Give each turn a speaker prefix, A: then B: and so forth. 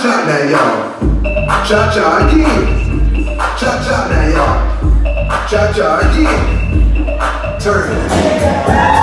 A: cha now, y'all. Cha cha again. Cha cha now, y'all. Cha cha again. Turn.